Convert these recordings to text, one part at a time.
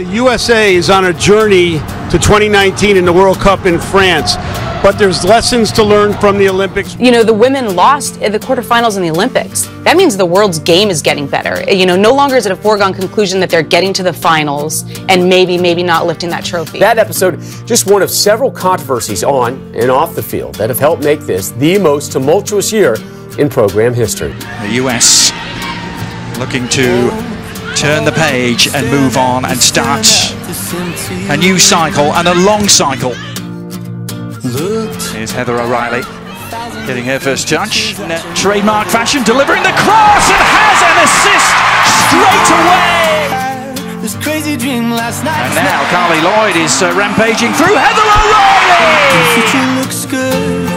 the USA is on a journey to 2019 in the World Cup in France, but there's lessons to learn from the Olympics. You know, the women lost at the quarterfinals in the Olympics. That means the world's game is getting better. You know, no longer is it a foregone conclusion that they're getting to the finals and maybe, maybe not lifting that trophy. That episode, just one of several controversies on and off the field that have helped make this the most tumultuous year in program history. The US looking to turn the page and move on and start a new cycle and a long cycle. Here's Heather O'Reilly getting her first touch in a trademark fashion, delivering the cross and has an assist straight away. This crazy dream last night. And now Carli Lloyd is uh, rampaging through Heather O'Reilly. future looks good.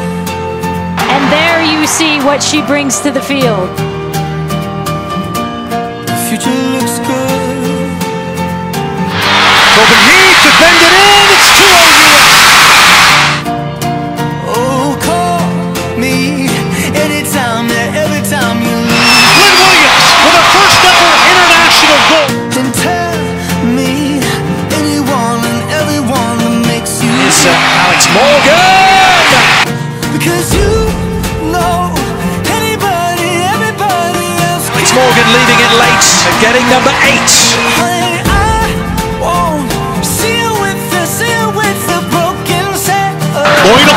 And there you see what she brings to the field. Tobin Heath defended in. It's 2 Oh, call me anytime, every time you leave. Lynn Williams with a first ever international goal. And tell me anyone and everyone that makes you Is uh, Alex Morgan. because you know anybody, everybody else. Alex Morgan leaving it late, getting number eight.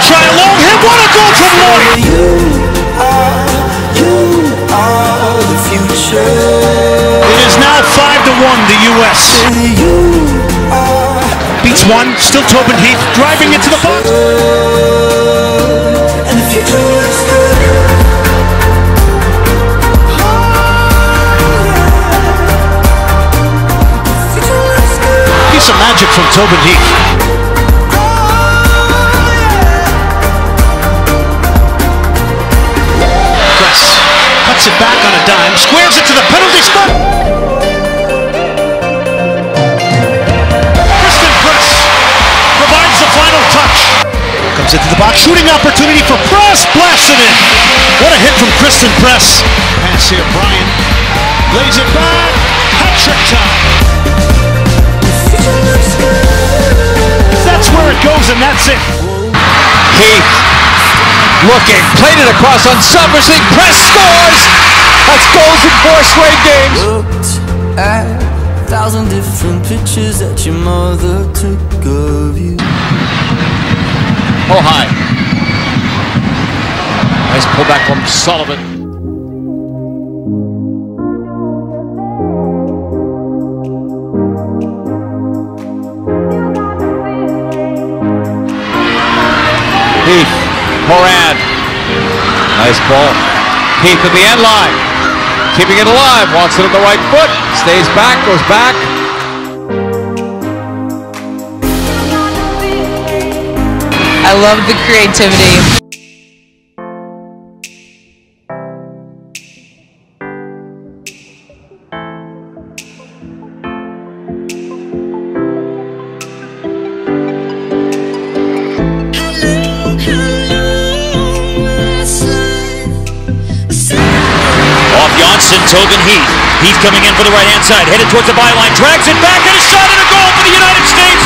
Try a long hit. What a goal from Lloyd! It is now 5 to 1 the U.S. Beats one. Still Tobin Heath driving into the box. Piece of magic from Tobin Heath. It back on a dime. Squares it to the penalty spot. Christen Press provides the final touch. Comes into the box. Shooting opportunity for Press. Blasts it in. What a hit from Christen Press. Pass here. Brian lays it back. Hat trick time. That's where it goes, and that's it. Heath looking, played it across on Summersing, press scores! That's goals in four straight games. Looked at a thousand different pictures that your mother took of you. Oh, hi. Nice pullback from Sullivan. Heath, Horan. Nice ball. Heath in the end line. Keeping it alive. Wants it on the right foot. Stays back, goes back. I love the creativity. Off Janssen, Tobin Heath. Heath coming in for the right hand side, headed towards the byline, drags it back, and a shot and a goal for the United States.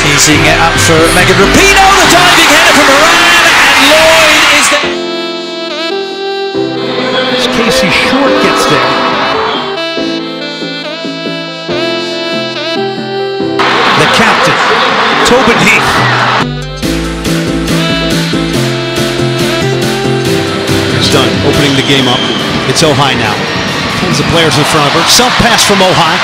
Teasing it up for Megan Rapinoe, the diving header from Moran, and Lloyd is there. As Casey Short gets there. The captain, Tobin Heath. Done, opening the game up. It's Ojai now. Tons of players in front of her. Self pass from Ojai.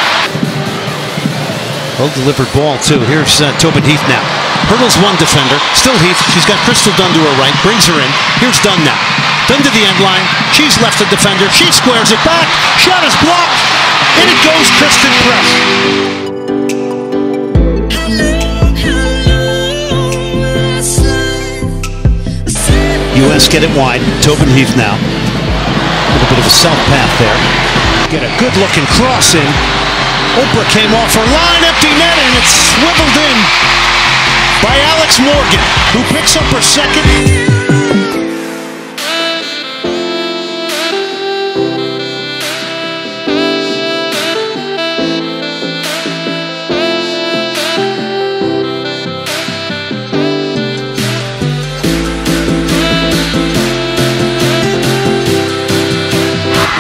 Well delivered ball, too. Here's uh, Tobin Heath now. Hurdles one defender. Still Heath. She's got Crystal Dunn to her right. Brings her in. Here's Dunn now. Dunn to the end line. She's left the defender. She squares it back. Shot is blocked. In it goes Christen Press. U.S. get it wide. Tobin Heath now. A little bit of a self path there. Get a good looking cross in. Oprah came off her line, empty net, and it's swiveled in by Alex Morgan, who picks up her second.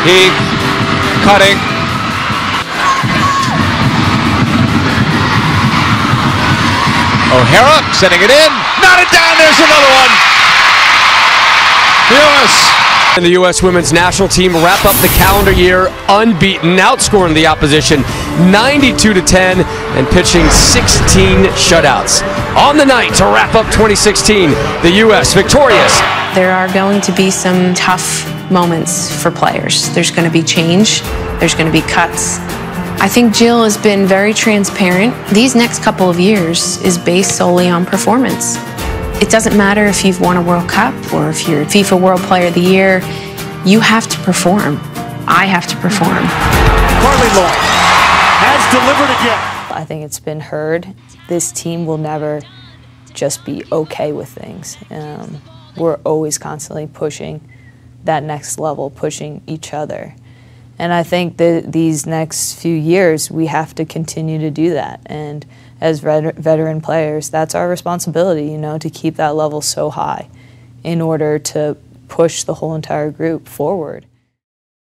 Heath cutting. O'Hara sending it in. Not it down. There's another one. Yes. And the U.S. women's national team wrap up the calendar year unbeaten, outscoring the opposition 92 to 10 and pitching 16 shutouts. On the night to wrap up 2016, the U.S. victorious. There are going to be some tough moments for players. There's going to be change, there's going to be cuts. I think Jill has been very transparent. These next couple of years is based solely on performance. It doesn't matter if you've won a World Cup or if you're FIFA World Player of the Year, you have to perform. I have to perform. Carli Lloyd has delivered again. I think it's been heard. This team will never just be okay with things. Um, we're always constantly pushing that next level, pushing each other. And I think that these next few years, we have to continue to do that. And as vet- veteran players, that's our responsibility, you know, to keep that level so high in order to push the whole entire group forward.